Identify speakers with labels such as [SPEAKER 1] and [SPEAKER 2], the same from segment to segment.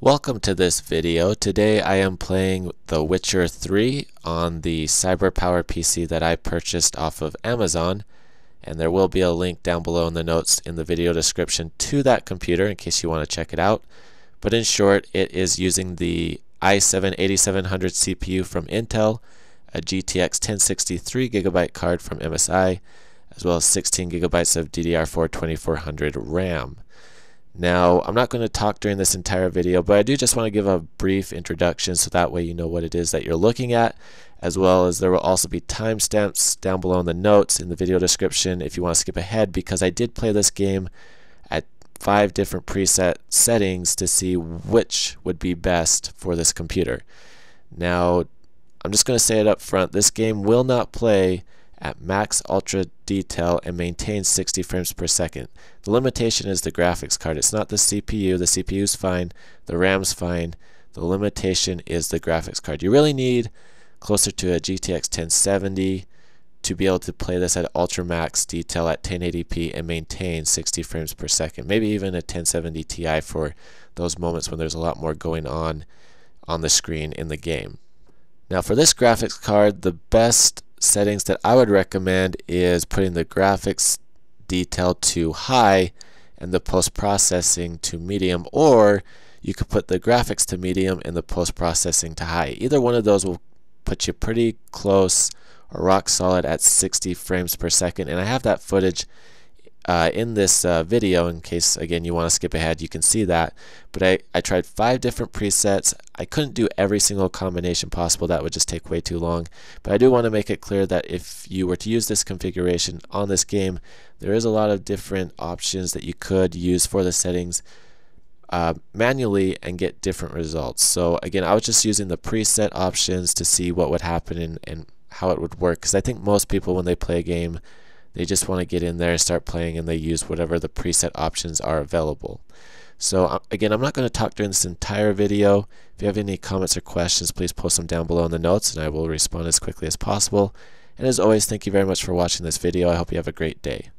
[SPEAKER 1] Welcome to this video. Today I am playing The Witcher 3 on the CyberPower PC that I purchased off of Amazon and there will be a link down below in the notes in the video description to that computer in case you want to check it out. But in short, it is using the i7 8700 CPU from Intel, a GTX 1063 gigabyte card from MSI, as well as 16 gigabytes of DDR4 2400 RAM. Now, I'm not going to talk during this entire video, but I do just want to give a brief introduction so that way you know what it is that you're looking at, as well as there will also be timestamps down below in the notes in the video description if you want to skip ahead, because I did play this game at five different preset settings to see which would be best for this computer. Now, I'm just going to say it up front, this game will not play at max ultra detail and maintain 60 frames per second. The limitation is the graphics card. It's not the CPU. The CPU is fine. The RAM's fine. The limitation is the graphics card. You really need closer to a GTX 1070 to be able to play this at ultra max detail at 1080p and maintain 60 frames per second. Maybe even a 1070 Ti for those moments when there's a lot more going on on the screen in the game. Now for this graphics card, the best settings that I would recommend is putting the graphics detail to high and the post-processing to medium or you could put the graphics to medium and the post-processing to high. Either one of those will put you pretty close or rock solid at 60 frames per second and I have that footage uh, in this uh, video in case again you want to skip ahead you can see that. But I, I tried five different presets. I couldn't do every single combination possible. That would just take way too long. But I do want to make it clear that if you were to use this configuration on this game there is a lot of different options that you could use for the settings uh, manually and get different results. So again I was just using the preset options to see what would happen and, and how it would work. Because I think most people when they play a game they just want to get in there and start playing and they use whatever the preset options are available. So uh, again, I'm not going to talk during this entire video. If you have any comments or questions, please post them down below in the notes and I will respond as quickly as possible. And as always, thank you very much for watching this video. I hope you have a great day.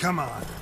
[SPEAKER 2] Come on.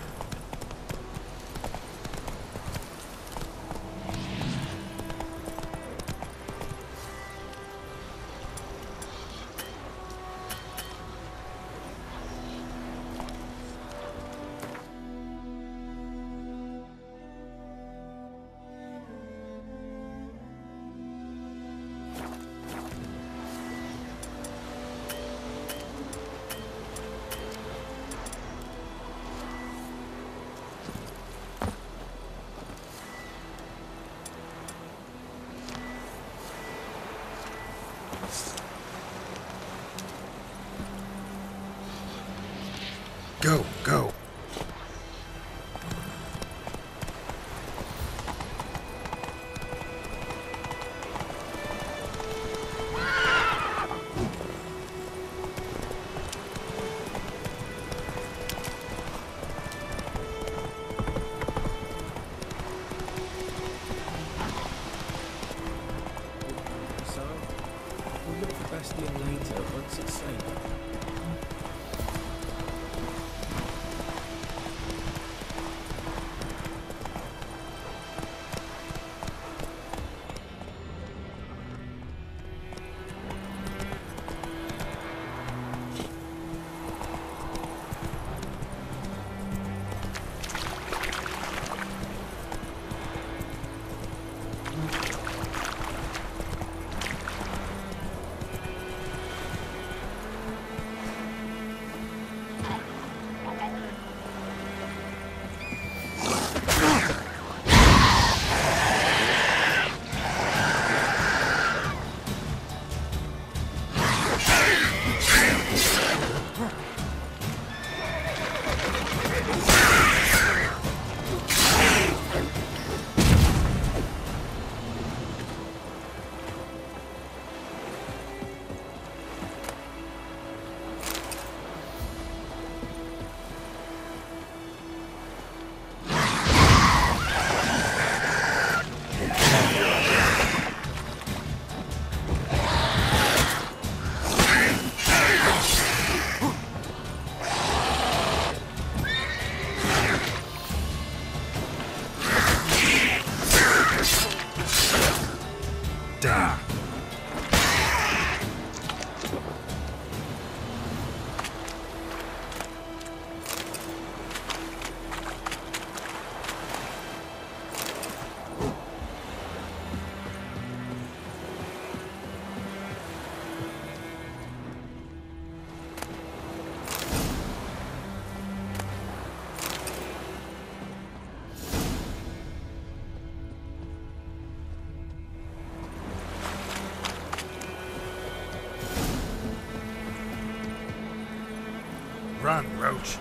[SPEAKER 2] Run, Roach.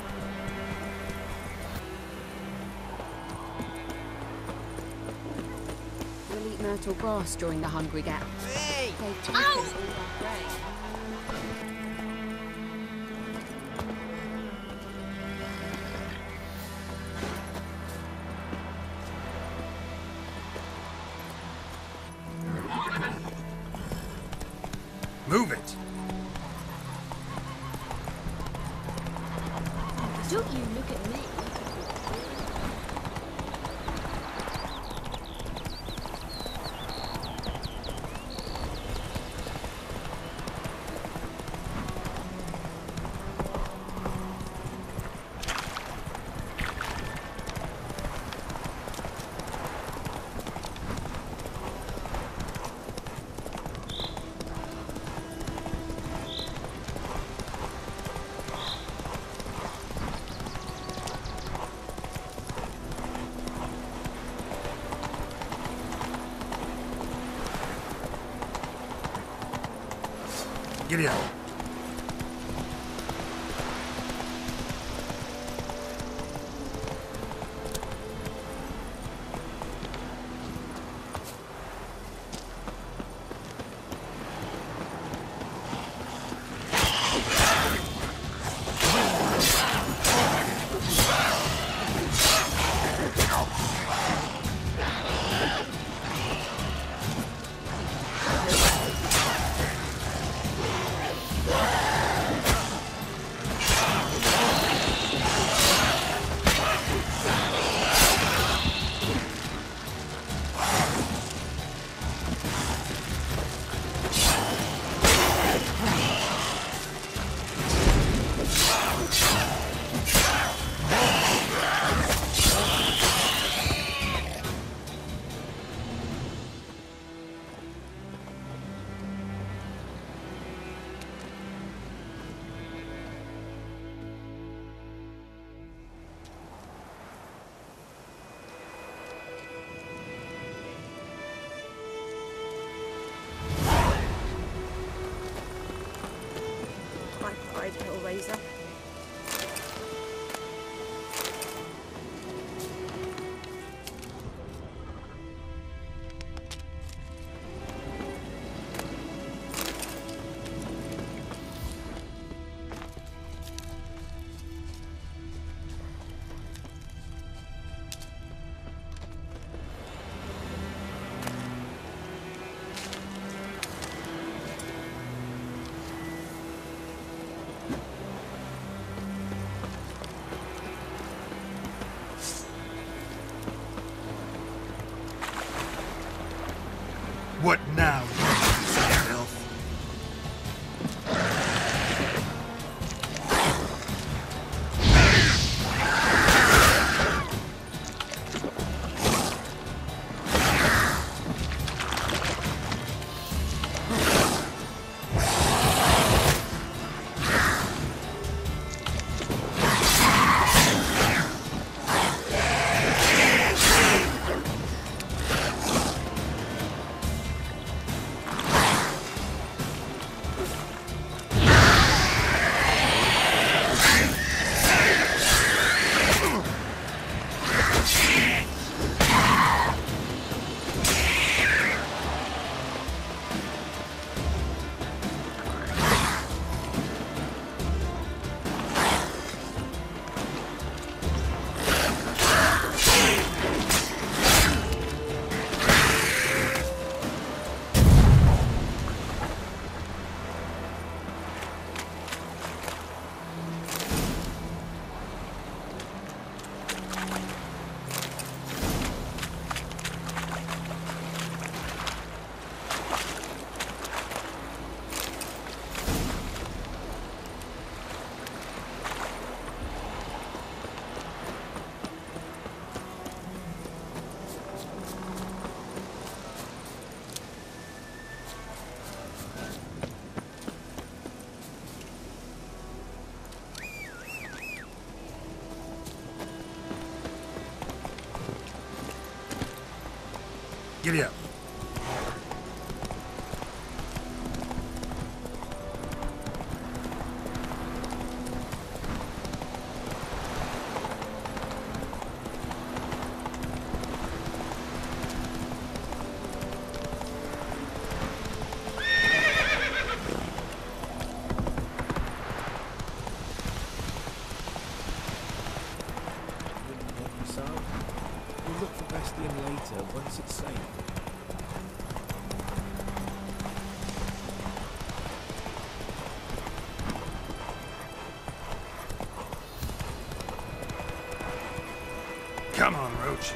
[SPEAKER 3] We'll eat myrtle grass during the hungry gap. Hey! They've
[SPEAKER 2] Giddy Giddy up. Come on, Roach.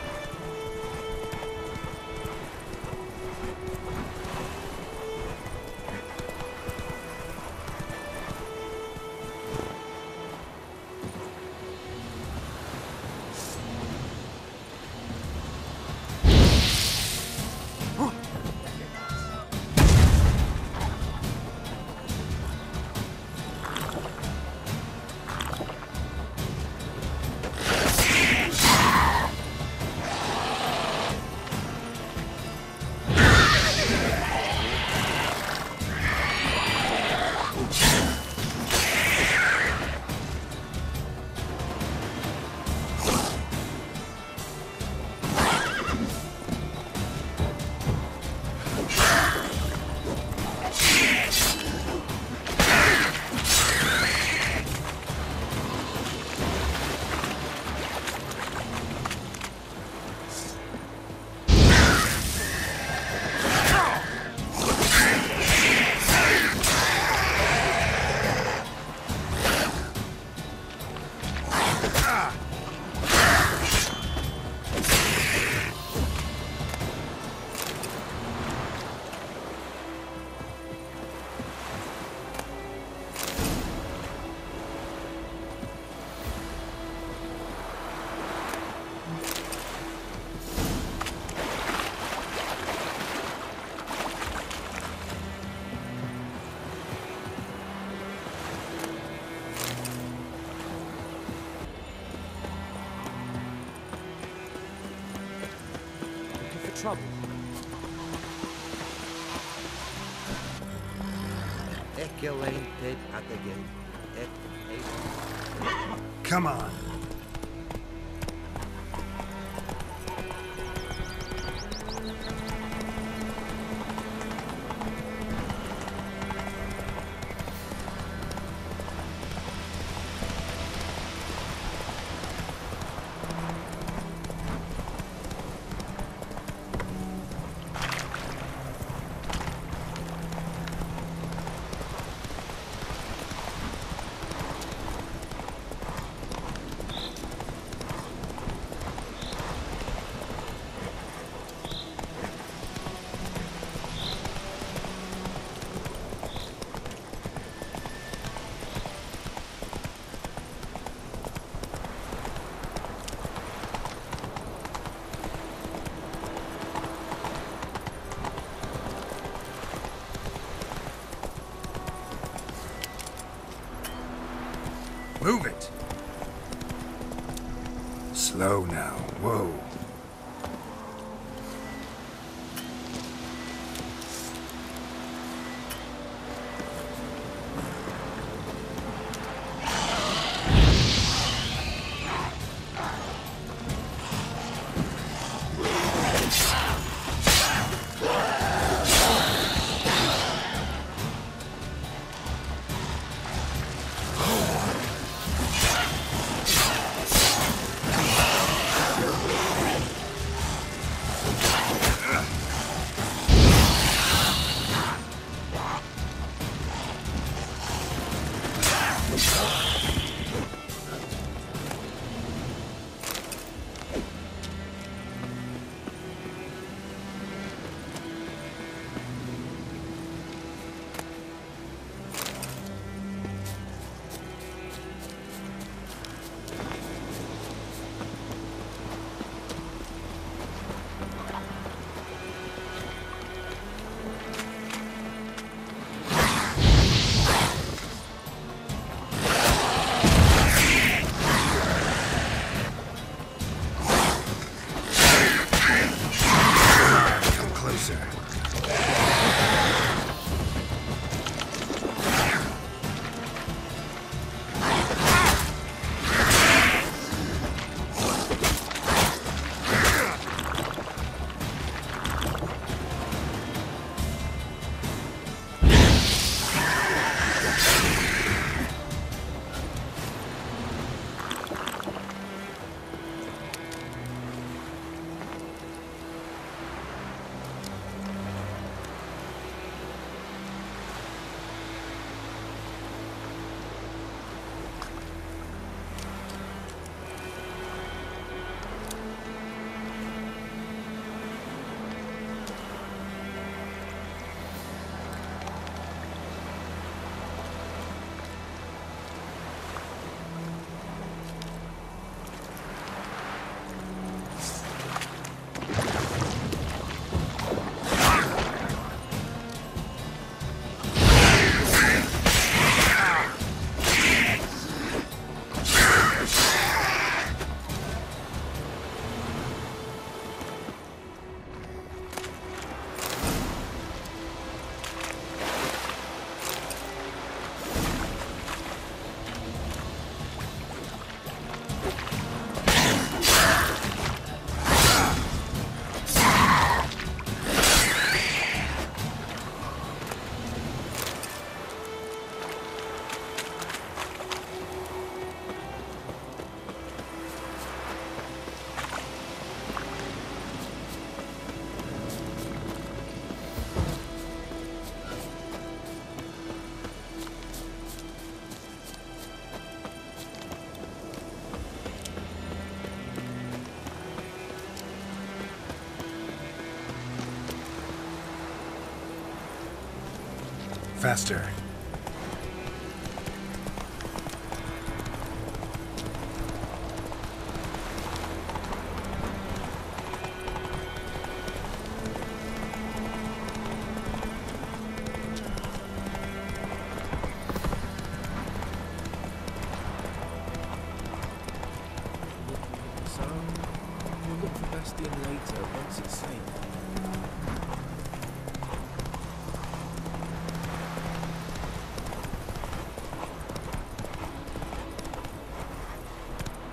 [SPEAKER 2] Slow now. Whoa. Faster.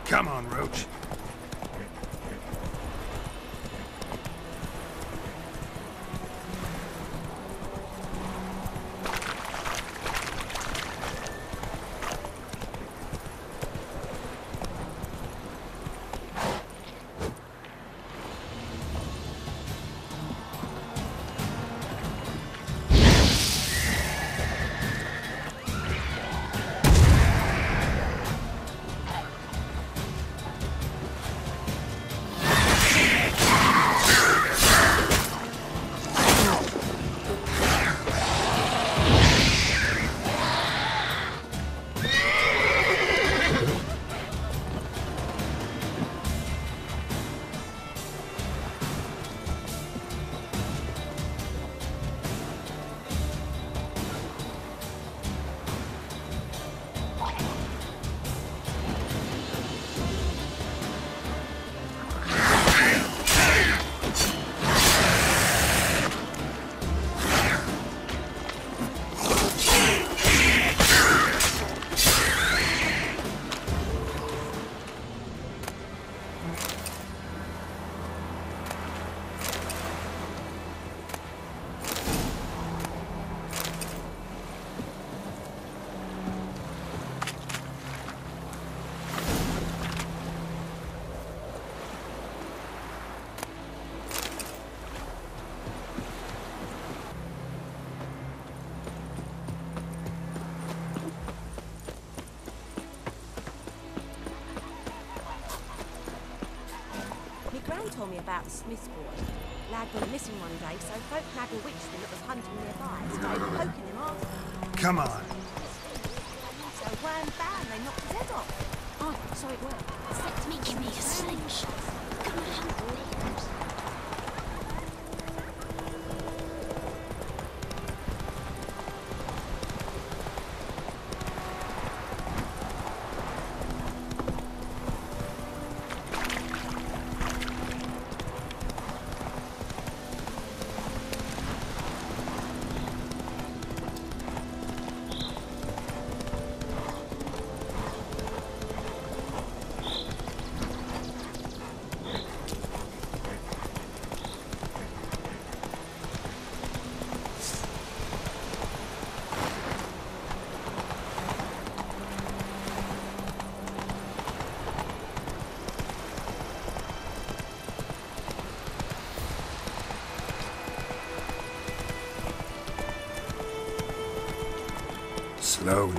[SPEAKER 2] Come on, Roach.
[SPEAKER 4] Told me about the Smith's boy. Lad gone missing one day, so folk nagged a witchman that was hunting nearby. Started poking him after.
[SPEAKER 2] Come on.
[SPEAKER 4] So wham bam, they knocked his head off.
[SPEAKER 3] Oh, so it worked.
[SPEAKER 5] Let me give me a slingshot. Come on.
[SPEAKER 2] Slow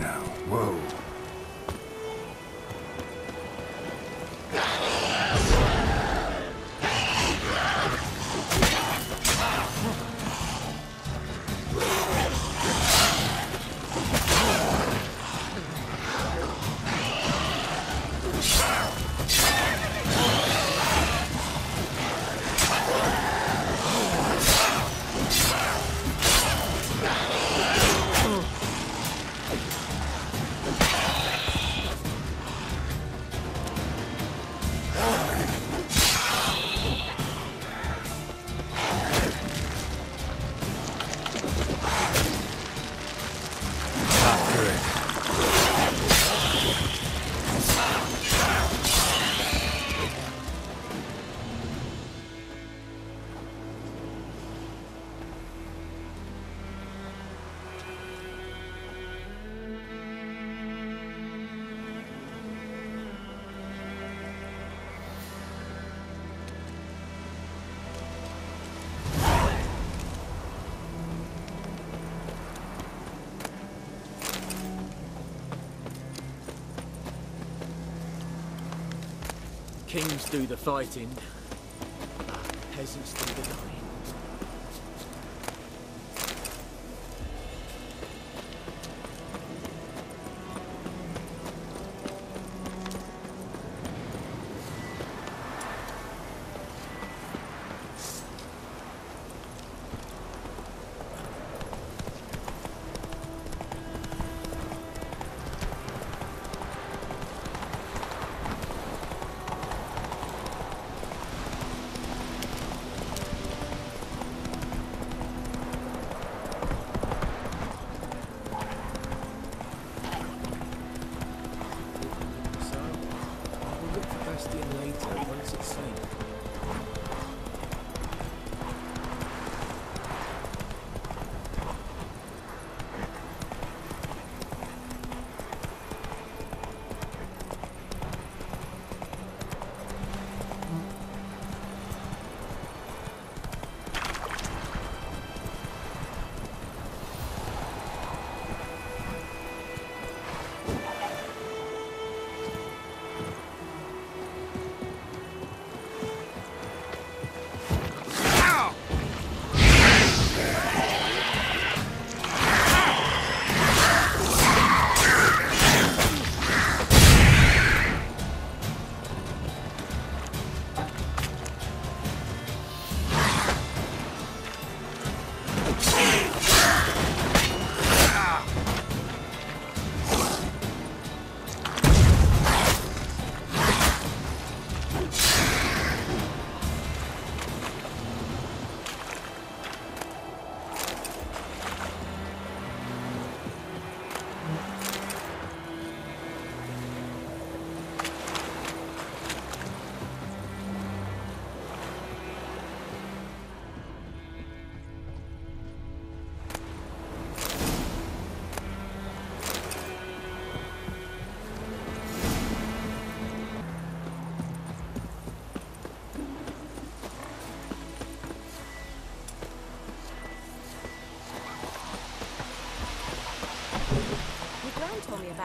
[SPEAKER 6] Kings do the fighting, peasants do the dying.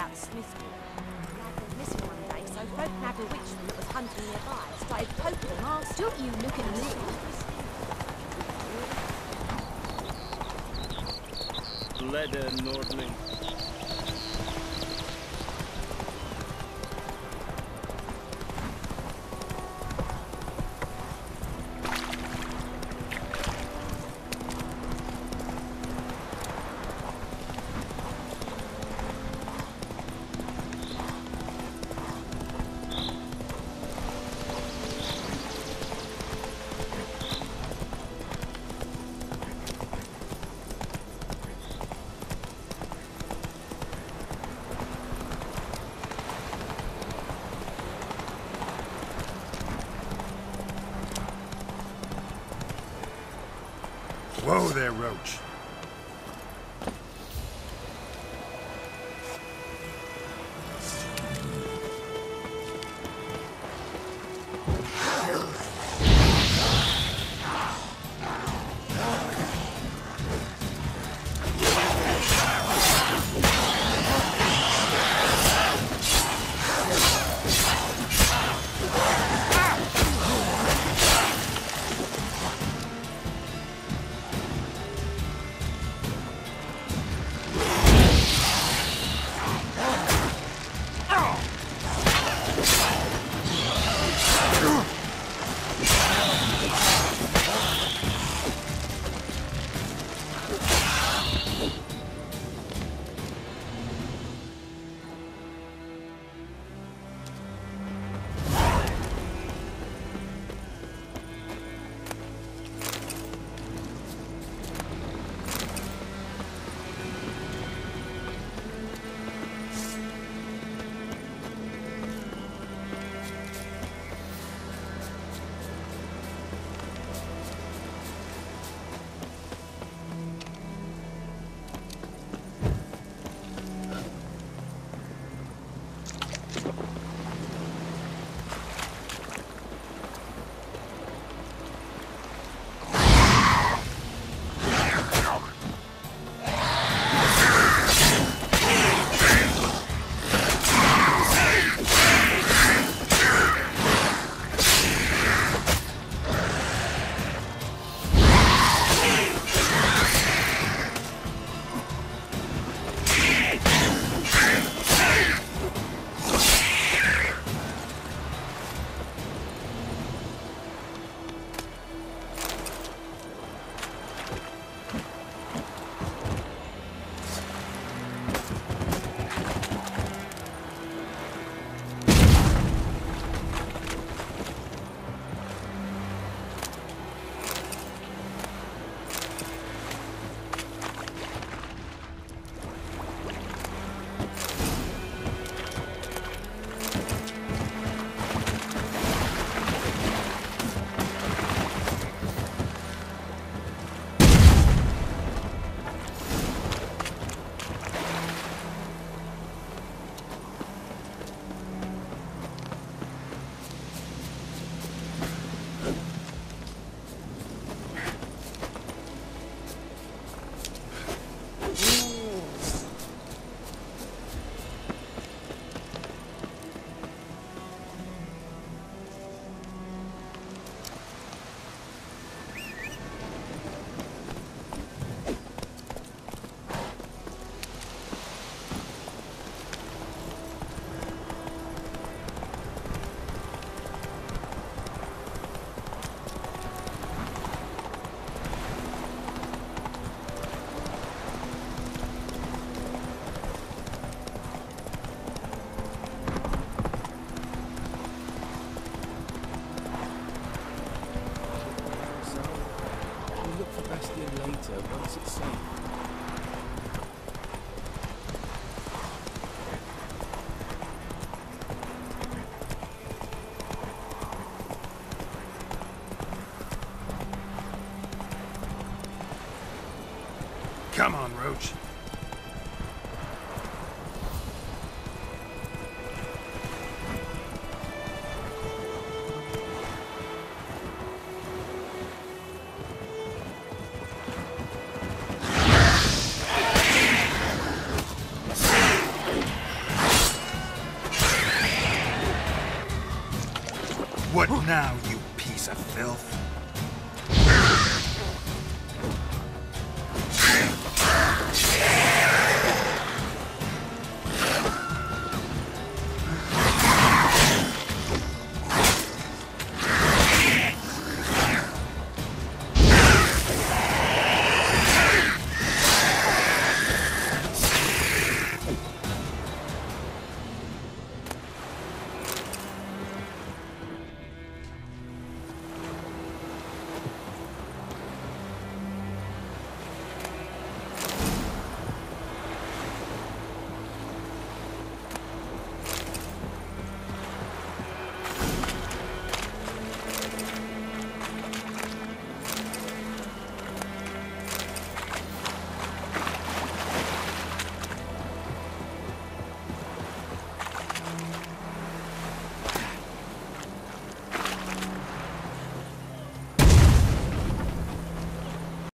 [SPEAKER 4] About boy. Lad went missing one witchman that was hunting nearby. Started poking.
[SPEAKER 3] Don't you look at me.
[SPEAKER 7] Nordling.
[SPEAKER 8] There, Roach. Come on, Roach.